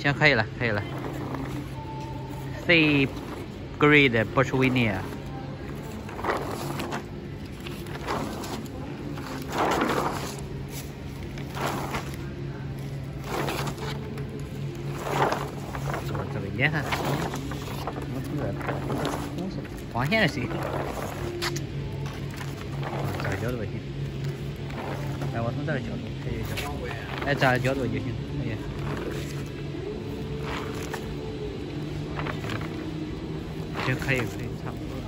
行，可以了，可以了。C grade Bushwinia。这个这个烟还是我从这儿拍，我是光线还行。这个角度就行。哎，我从这个角度，哎，这个角度就行，行可以可以差不多。